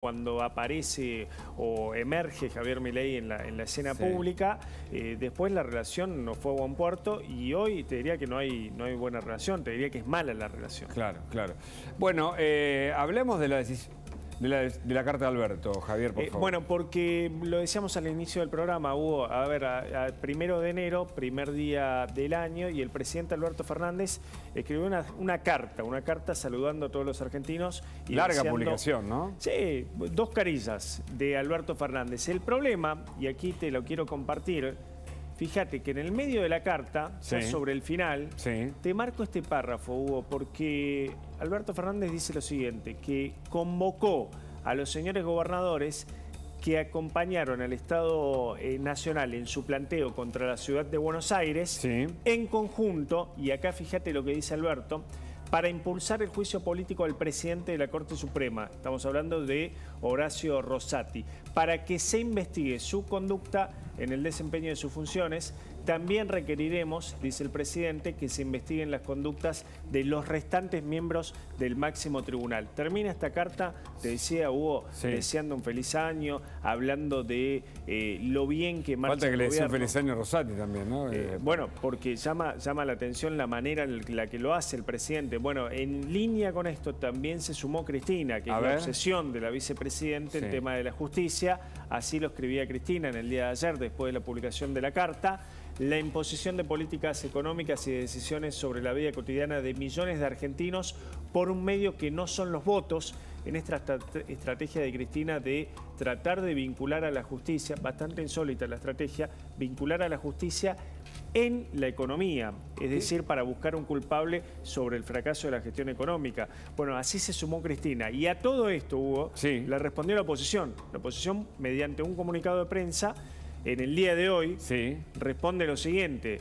cuando aparece o emerge Javier Milei en la, en la escena pública, eh, después la relación no fue a buen puerto y hoy te diría que no hay, no hay buena relación, te diría que es mala la relación. Claro, claro. Bueno, eh, hablemos de la decisión de la, carta de Alberto, Javier, por eh, favor. Bueno, porque lo decíamos al inicio del programa, hubo, a ver, a, primero de enero, primer día del año, y el presidente Alberto Fernández escribió una, carta, una carta saludando a todos los argentinos. Y Larga publicación, ¿no? Sí, dos carillas de Alberto Fernández. El problema, y aquí te lo quiero compartir, Fíjate que en el medio de la carta, sobre el final, te marco este párrafo, Hugo, porque Alberto Fernández dice lo siguiente, que convocó a los señores gobernadores que acompañaron al Estado eh, Nacional en su planteo contra la ciudad de Buenos Aires, en conjunto, y acá fíjate lo que dice Alberto, para impulsar el juicio político al presidente de la Corte Suprema, estamos hablando de Horacio Rosati, para que se investigue su conducta en el desempeño de sus funciones. También requeriremos, dice el presidente, que se investiguen las conductas de los restantes miembros del máximo tribunal. Termina esta carta, te decía Hugo, deseando un feliz año, hablando de eh, lo bien que marcha Falta que le desee un feliz año a Rosati también, ¿no? Eh, bueno, porque llama, llama la atención la manera en la que lo hace el presidente. Bueno, en línea con esto también se sumó Cristina, que es la obsesión de la vicepresidenta, el tema de la justicia. Así lo escribía Cristina en el día de ayer, después de la publicación de la carta. La imposición de políticas económicas y de decisiones sobre la vida cotidiana de millones de argentinos por un medio que no son los votos, en esta estrategia de Cristina de tratar de vincular a la justicia, bastante insólita la estrategia, vincular a la justicia en la economía, es decir, para buscar un culpable sobre el fracaso de la gestión económica. Bueno, así se sumó Cristina. Y a todo esto, Hugo, le respondió la oposición. La oposición, mediante un comunicado de prensa, en el día de hoy, responde lo siguiente.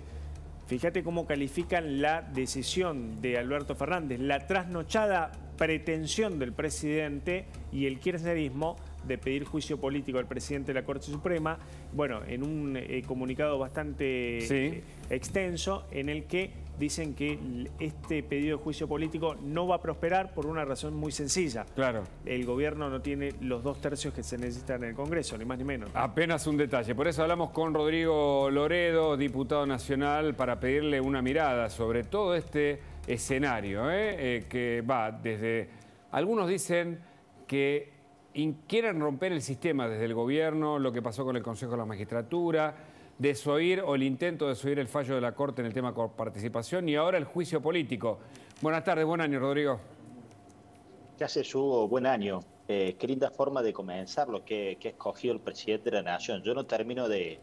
Fíjate cómo califican la decisión de Alberto Fernández, la trasnochada pretensión del presidente y el kirchnerismo de pedir juicio político al presidente de la Corte Suprema, bueno, en un eh, comunicado bastante eh, extenso en el que dicen que este pedido de juicio político no va a prosperar por una razón muy sencilla. Claro. El gobierno no tiene los dos tercios que se necesitan en el Congreso, ni más ni menos. Apenas un detalle. Por eso hablamos con Rodrigo Loredo, diputado nacional, para pedirle una mirada sobre todo este escenario, ¿eh? que va desde... Algunos dicen que quieren romper el sistema desde el gobierno, lo que pasó con el Consejo de la Magistratura, desoír o el intento de desoír el fallo de la Corte en el tema participación y ahora el juicio político. Buenas tardes, buen año, Rodrigo. ¿Qué hace, Hugo? Buen año. Eh, qué linda forma de comenzar lo que, ha escogido el presidente de la Nación. Yo no termino de...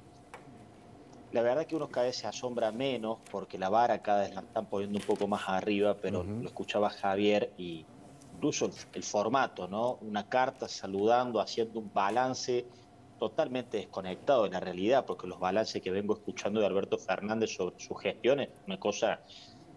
La verdad que uno cada vez se asombra menos porque la vara cada vez la están poniendo un poco más arriba, pero lo escuchaba Javier y incluso el, formato, ¿no? Una carta saludando, haciendo un balance totalmente desconectado de la realidad, porque los balances que vengo escuchando de Alberto Fernández sobre su gestión es una cosa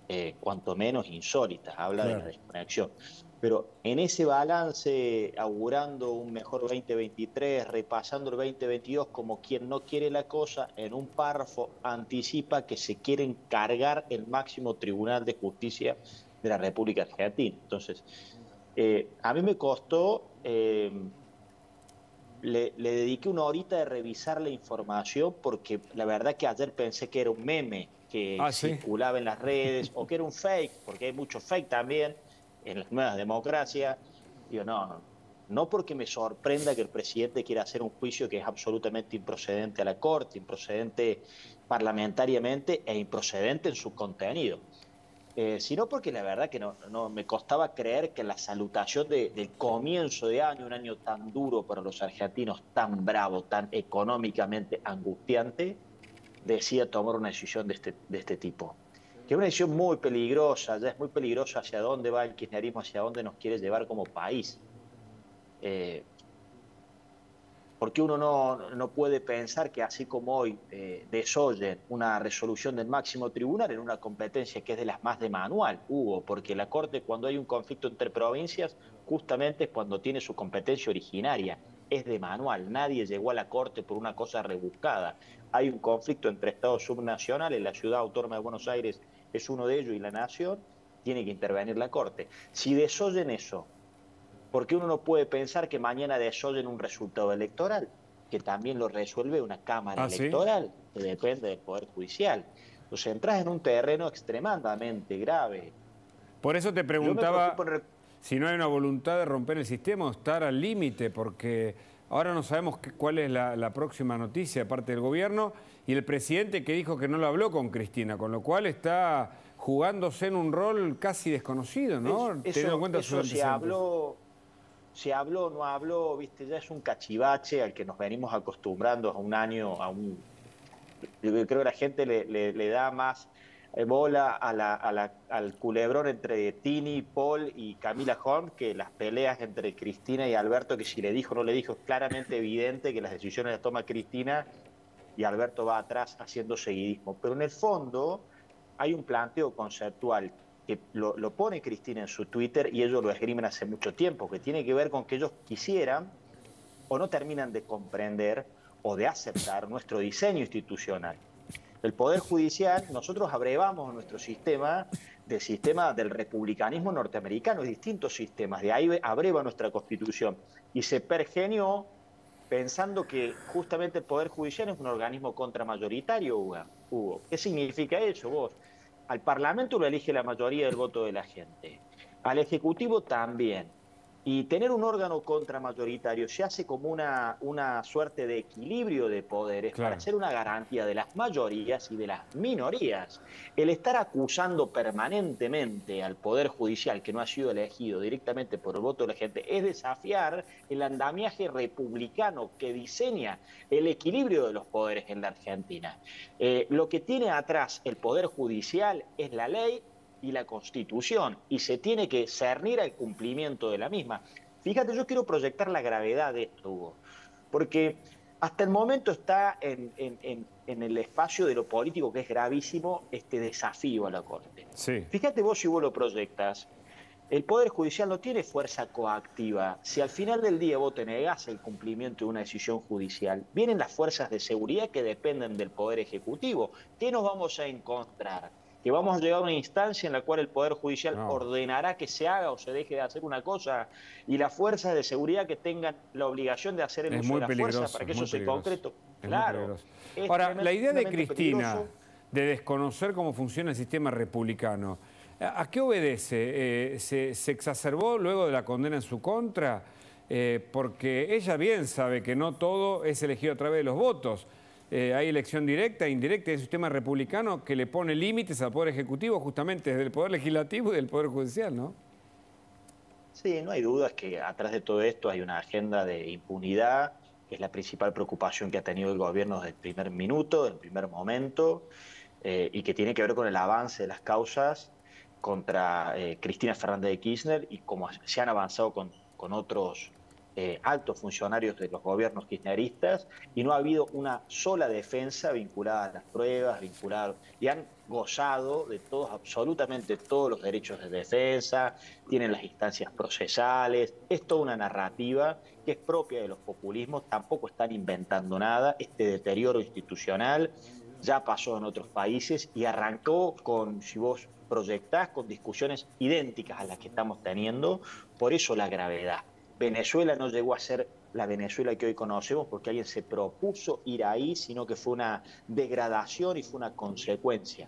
eh, cuanto menos insólita, habla de la desconexión. Pero en ese balance, augurando un mejor 2023, repasando el 2022 como quien no quiere la cosa, en un párrafo anticipa que se quiere encargar el máximo Tribunal de Justicia de la República Argentina. Entonces, eh, a mí me costó, eh, le, dediqué una horita de revisar la información porque la verdad que ayer pensé que era un meme que ah, circulaba en las redes o que era un fake, porque hay mucho fake también en las nuevas democracias. Digo, no, no, no porque me sorprenda que el presidente quiera hacer un juicio que es absolutamente improcedente a la Corte, improcedente parlamentariamente e improcedente en su contenido. Eh, sino porque la verdad que no, me costaba creer que la salutación del comienzo de año, un año tan duro para los argentinos, tan bravo, tan económicamente angustiante, decía tomar una decisión de este, de este tipo. Que es una decisión muy peligrosa, ya es muy peligrosa hacia dónde va el kirchnerismo, hacia dónde nos quiere llevar como país. Eh, porque uno no, puede pensar que así como hoy eh, desoyen una resolución del máximo tribunal en una competencia que es de las más de manual, hubo, porque la Corte cuando hay un conflicto entre provincias, justamente es cuando tiene su competencia originaria, es de manual, nadie llegó a la Corte por una cosa rebuscada. Hay un conflicto entre estados subnacionales, la ciudad autónoma de Buenos Aires es uno de ellos y la nación, tiene que intervenir la Corte. Si desoyen eso porque uno no puede pensar que mañana desoyen un resultado electoral, que también lo resuelve una Cámara ah, electoral, que depende del Poder Judicial. Entonces entras en un terreno extremadamente grave. Por eso te preguntaba si no hay una voluntad de romper el sistema o estar al límite, porque ahora no sabemos cuál es la, la, próxima noticia de parte del gobierno y el presidente que dijo que no lo habló con Cristina, con lo cual está jugándose en un rol casi desconocido, ¿no? Teniendo en cuenta eso se habló, se habló, no habló, viste, ya es un cachivache al que nos venimos acostumbrando a un año, a un... Yo creo que la gente le, da más eh, bola al culebrón entre Tini, Paul y Camila Horn que las peleas entre Cristina y Alberto, que si le dijo o no le dijo, es claramente evidente que las decisiones las toma Cristina y Alberto va atrás haciendo seguidismo. Pero en el fondo hay un planteo conceptual que lo, pone Cristina en su Twitter y ellos lo esgrimen hace mucho tiempo, que tiene que ver con que ellos quisieran o no terminan de comprender o de aceptar nuestro diseño institucional. El Poder Judicial, nosotros abrevamos nuestro sistema del sistema del republicanismo norteamericano, distintos sistemas, de ahí abreva nuestra constitución, y se pergenió pensando que justamente el Poder Judicial es un organismo contramayoritario, Hugo. ¿Qué significa eso vos? Al Parlamento lo elige la mayoría del voto de la gente, al Ejecutivo también. Y tener un órgano contramayoritario se hace como una, una suerte de equilibrio de poderes para ser una garantía de las mayorías y de las minorías. El estar acusando permanentemente al Poder Judicial que no ha sido elegido directamente por el voto de la gente es desafiar el andamiaje republicano que diseña el equilibrio de los poderes en la Argentina. Eh, lo que tiene atrás el Poder Judicial es la ley y la Constitución y se tiene que cernir al cumplimiento de la misma. Fíjate, yo quiero proyectar la gravedad de esto, Hugo, porque hasta el momento está en, el espacio de lo político, que es gravísimo, este desafío a la Corte. Fíjate vos si vos lo proyectas, el Poder Judicial no tiene fuerza coactiva. Si al final del día vos te negás el cumplimiento de una decisión judicial, vienen las fuerzas de seguridad que dependen del Poder Ejecutivo. ¿Qué nos vamos a encontrar? Que vamos a llegar a una instancia en la cual el Poder Judicial ordenará que se haga o se deje de hacer una cosa y las fuerzas de seguridad que tengan la obligación de hacer el uso de la fuerza para que eso se concreto. claro. Ahora, la idea de Cristina de desconocer cómo funciona el sistema republicano, ¿a qué obedece? Eh, se, exacerbó luego de la condena en su contra? Eh, porque ella bien sabe que no todo es elegido a través de los votos. Eh, hay elección directa, indirecta, hay un sistema republicano que le pone límites al Poder Ejecutivo justamente desde el Poder Legislativo y del Poder Judicial, ¿no? Sí, no hay dudas que atrás de todo esto hay una agenda de impunidad, que es la principal preocupación que ha tenido el gobierno desde el primer minuto, del primer momento, eh, y que tiene que ver con el avance de las causas contra eh, Cristina Fernández de Kirchner y cómo se han avanzado con otros eh, altos funcionarios de los gobiernos kirchneristas y no ha habido una sola defensa vinculada a las pruebas, vinculada, y han gozado de todos, absolutamente todos los derechos de defensa, tienen las instancias procesales, es toda una narrativa que es propia de los populismos, tampoco están inventando nada, este deterioro institucional ya pasó en otros países y arrancó con, si vos proyectás, con discusiones idénticas a las que estamos teniendo, por eso la gravedad. Venezuela no llegó a ser la Venezuela que hoy conocemos porque alguien se propuso ir ahí, sino que fue una degradación y fue una consecuencia.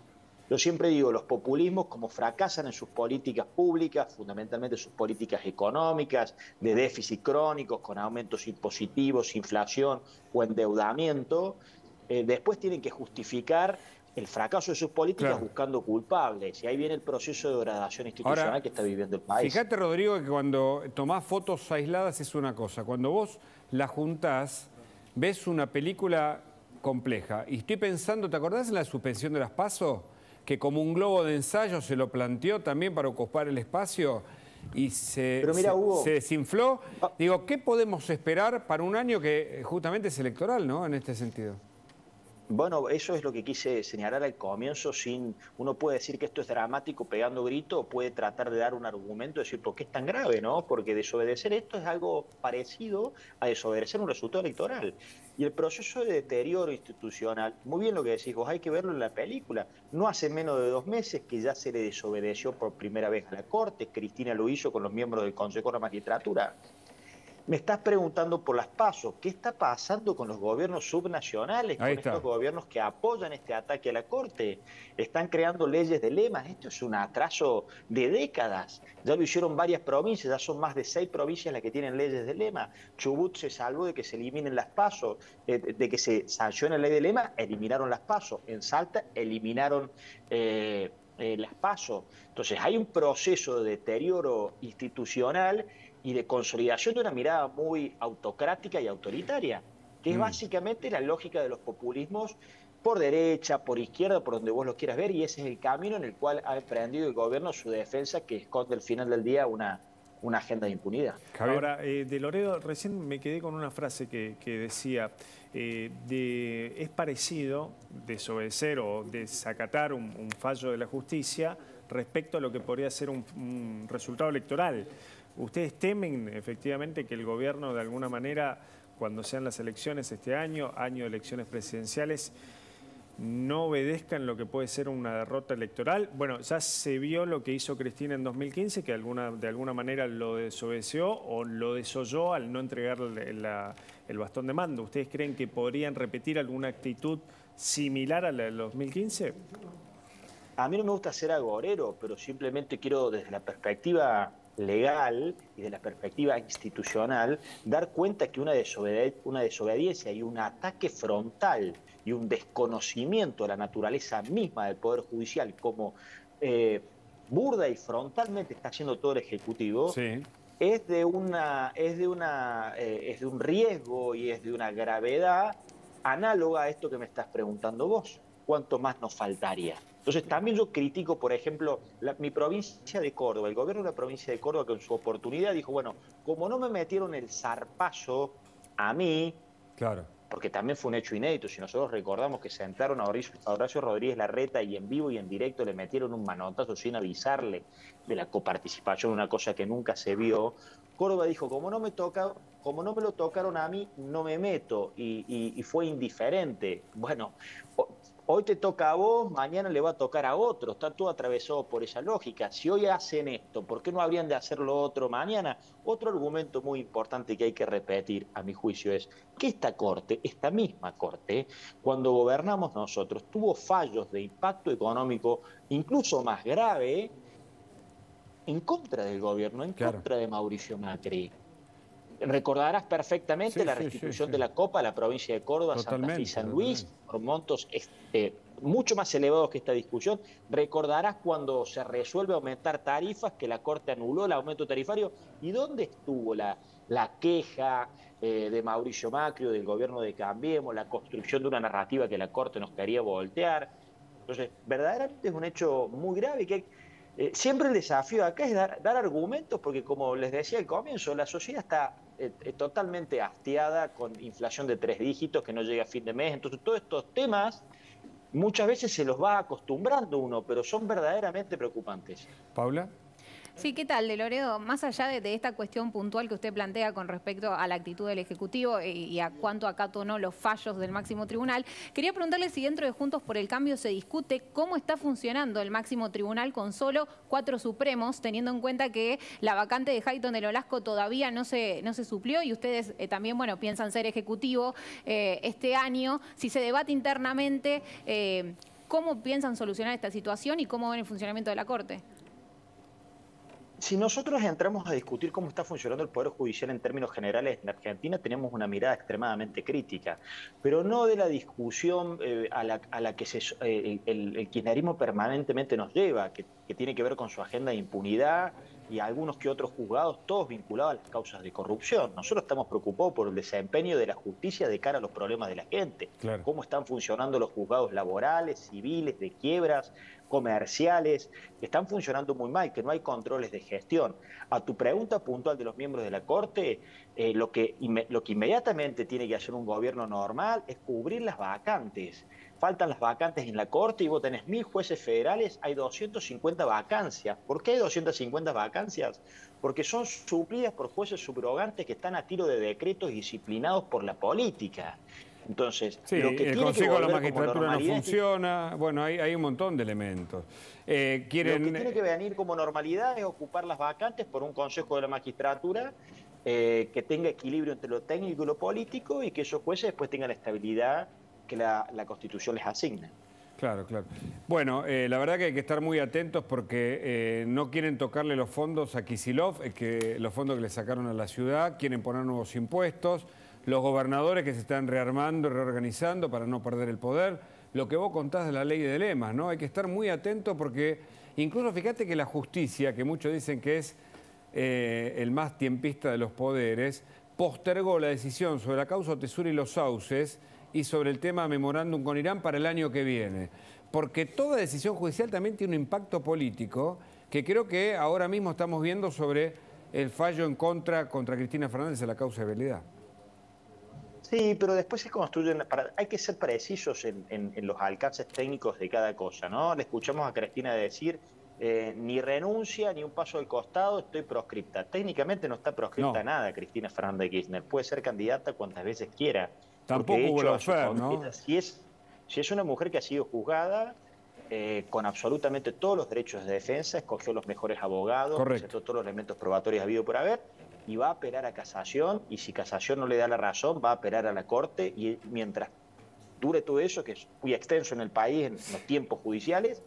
Yo siempre digo, los populismos como fracasan en sus políticas públicas, fundamentalmente sus políticas económicas, de déficit crónicos, con aumentos impositivos, inflación o endeudamiento, eh, después tienen que justificar el fracaso de sus políticas buscando culpables. Y ahí viene el proceso de degradación institucional que está viviendo el país. Fíjate, Rodrigo, que cuando tomás fotos aisladas es una cosa. Cuando vos las juntás, ves una película compleja. Y estoy pensando, ¿te acordás en la suspensión de las pasos? Que como un globo de ensayo se lo planteó también para ocupar el espacio y se, se, desinfló. Ah. Digo, ¿qué podemos esperar para un año que justamente es electoral, ¿no? En este sentido. Bueno, eso es lo que quise señalar al comienzo. Sin, uno puede decir que esto es dramático pegando grito, o puede tratar de dar un argumento decir por qué es tan grave, ¿no? Porque desobedecer esto es algo parecido a desobedecer un resultado electoral. Y el proceso de deterioro institucional, muy bien lo que decís vos, hay que verlo en la película. No hace menos de dos meses que ya se le desobedeció por primera vez a la Corte, Cristina lo hizo con los miembros del Consejo de la Magistratura. Me estás preguntando por las pasos. ¿Qué está pasando con los gobiernos subnacionales, con estos gobiernos que apoyan este ataque a la Corte? Están creando leyes de lemas. Esto es un atraso de décadas. Ya lo hicieron varias provincias, ya son más de seis provincias las que tienen leyes de lema. Chubut se salvó de que se eliminen las pasos, eh, de que se sancione la ley de lema, eliminaron las pasos. En Salta eliminaron... Eh, eh, las pasos. Entonces hay un proceso de deterioro institucional y de consolidación de una mirada muy autocrática y autoritaria, que es mm. básicamente la lógica de los populismos por derecha, por izquierda, por donde vos lo quieras ver, y ese es el camino en el cual ha emprendido el gobierno su defensa, que esconde al final del día una, una agenda de impunidad. Ahora, eh, de Loredo, recién me quedé con una frase que, decía, eh, de, es parecido desobedecer o desacatar un, un, fallo de la justicia respecto a lo que podría ser un resultado electoral. ¿Ustedes temen efectivamente que el gobierno de alguna manera, cuando sean las elecciones este año, año de elecciones presidenciales, no obedezcan lo que puede ser una derrota electoral? Bueno, ya se vio lo que hizo Cristina en 2015, que de alguna manera lo desobedeció o lo desoyó al no entregarle el bastón de mando. ¿Ustedes creen que podrían repetir alguna actitud similar a la del 2015? A mí no me gusta ser agorero, pero simplemente quiero desde la perspectiva legal y de la perspectiva institucional, dar cuenta que una, una desobediencia y un ataque frontal y un desconocimiento de la naturaleza misma del Poder Judicial, como eh, burda y frontalmente está haciendo todo el Ejecutivo, es de una, es de una, eh, es de un riesgo y es de una gravedad análoga a esto que me estás preguntando vos. ¿Cuánto más nos faltaría? Entonces también yo critico, por ejemplo, mi provincia de Córdoba, el gobierno de la provincia de Córdoba que en su oportunidad dijo, bueno, como no me metieron el zarpazo a mí, claro. porque también fue un hecho inédito, si nosotros recordamos que sentaron a Horacio, Rodríguez Larreta y en vivo y en directo le metieron un manotazo sin avisarle de la coparticipación, una cosa que nunca se vio, Córdoba dijo, como no me toca, como no me lo tocaron a mí, no me meto y, y fue indiferente. Bueno, Hoy te toca a vos, mañana le va a tocar a otro. Está todo atravesado por esa lógica. Si hoy hacen esto, ¿por qué no habrían de hacerlo otro mañana? Otro argumento muy importante que hay que repetir, a mi juicio, es que esta Corte, esta misma Corte, cuando gobernamos nosotros, tuvo fallos de impacto económico incluso más grave en contra del gobierno, en contra de Mauricio Macri. Recordarás perfectamente la restitución de la Copa a la provincia de Córdoba, Santa Fe y San Luis, por montos este, mucho más elevados que esta discusión. Recordarás cuando se resuelve aumentar tarifas, que la Corte anuló el aumento tarifario. ¿Y dónde estuvo la, la queja eh, de Mauricio Macri o del gobierno de Cambiemos, la construcción de una narrativa que la Corte nos quería voltear? Entonces, verdaderamente es un hecho muy grave que eh, siempre el desafío acá es dar, dar, argumentos, porque como les decía al comienzo, la sociedad está eh, eh, totalmente hastiada con inflación de tres dígitos que no llega a fin de mes. Entonces, todos estos temas muchas veces se los va acostumbrando uno, pero son verdaderamente preocupantes. Paula. Sí, ¿qué tal, de Loredo? Más allá de, esta cuestión puntual que usted plantea con respecto a la actitud del Ejecutivo y, a cuánto acato no los fallos del máximo tribunal, quería preguntarle si dentro de Juntos por el Cambio se discute cómo está funcionando el máximo tribunal con solo cuatro supremos, teniendo en cuenta que la vacante de Hayton del Olasco todavía no se, no se suplió y ustedes eh, también, bueno, piensan ser Ejecutivo eh, este año. Si se debate internamente, eh, ¿cómo piensan solucionar esta situación y cómo ven el funcionamiento de la Corte? Si nosotros entramos a discutir cómo está funcionando el Poder Judicial en términos generales en Argentina, tenemos una mirada extremadamente crítica, pero no de la discusión eh, a, la, que eh, el, kirchnerismo permanentemente nos lleva, que, tiene que ver con su agenda de impunidad y algunos que otros juzgados, todos vinculados a las causas de corrupción. Nosotros estamos preocupados por el desempeño de la justicia de cara a los problemas de la gente, cómo están funcionando los juzgados laborales, civiles, de quiebras, comerciales, que están funcionando muy mal, que no hay controles de gestión. A tu pregunta puntual de los miembros de la Corte, eh, lo, que, lo que inmediatamente tiene que hacer un gobierno normal es cubrir las vacantes. Faltan las vacantes en la Corte y vos tenés mil jueces federales, hay 250 vacancias. ¿Por qué hay 250 vacancias? Porque son suplidas por jueces subrogantes que están a tiro de decretos disciplinados por la política. Entonces, lo que el Consejo de la Magistratura no funciona, bueno, hay, hay, un montón de elementos. Eh, quieren... Lo que tiene que venir como normalidad es ocupar las vacantes por un Consejo de la Magistratura eh, que tenga equilibrio entre lo técnico y lo político y que esos jueces después tengan la estabilidad que la, Constitución les asigna. Claro, claro. Bueno, eh, la verdad que hay que estar muy atentos porque no quieren tocarle los fondos a Kisilov, que los fondos que le sacaron a la ciudad, quieren poner nuevos impuestos los gobernadores que se están rearmando, reorganizando para no perder el poder. Lo que vos contás de la ley de lemas, ¿no? Hay que estar muy atento porque incluso fíjate que la justicia, que muchos dicen que es eh, el más tiempista de los poderes, postergó la decisión sobre la causa Tesura y los sauces y sobre el tema memorándum con Irán para el año que viene. Porque toda decisión judicial también tiene un impacto político que creo que ahora mismo estamos viendo sobre el fallo en contra contra Cristina Fernández en la causa de habilidad. Sí, pero después se construyen, hay que ser precisos en, los alcances técnicos de cada cosa, ¿no? Le escuchamos a Cristina decir, eh, ni renuncia ni un paso al costado, estoy proscripta. Técnicamente no está proscripta nada Cristina Fernández de Kirchner, puede ser candidata cuantas veces quiera. Tampoco hubo la ¿no? Si es, si es una mujer que ha sido juzgada, eh, con absolutamente todos los derechos de defensa, escogió los mejores abogados, presentó todos los elementos probatorios habido por haber, y va a apelar a casación y si casación no le da la razón va a apelar a la corte y mientras dure todo eso, que es muy extenso en el país en los tiempos judiciales,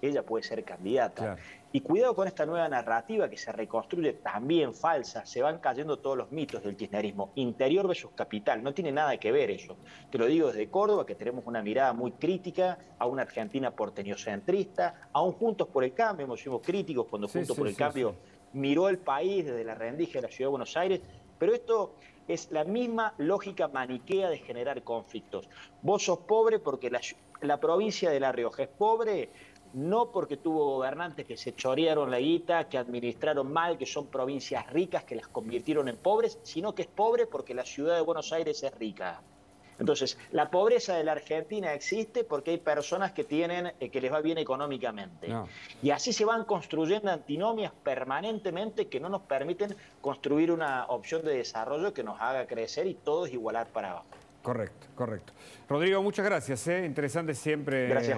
ella puede ser candidata. Y cuidado con esta nueva narrativa que se reconstruye también falsa, se van cayendo todos los mitos del kirchnerismo, interior versus capital, no tiene nada que ver eso. Te lo digo desde Córdoba, que tenemos una mirada muy crítica a una Argentina porteñocentrista, aún Juntos por el Cambio, hemos sido críticos cuando Juntos por el Cambio miró el país desde la rendija de la Ciudad de Buenos Aires, pero esto es la misma lógica maniquea de generar conflictos. Vos sos pobre porque la, provincia de La Rioja es pobre, no porque tuvo gobernantes que se chorearon la guita, que administraron mal, que son provincias ricas, que las convirtieron en pobres, sino que es pobre porque la ciudad de Buenos Aires es rica. Entonces, la pobreza de la Argentina existe porque hay personas que tienen, eh, que les va bien económicamente. Y así se van construyendo antinomias permanentemente que no nos permiten construir una opción de desarrollo que nos haga crecer y todos igualar para abajo. Correcto, correcto. Rodrigo, muchas gracias. ¿eh? Interesante siempre. Gracias,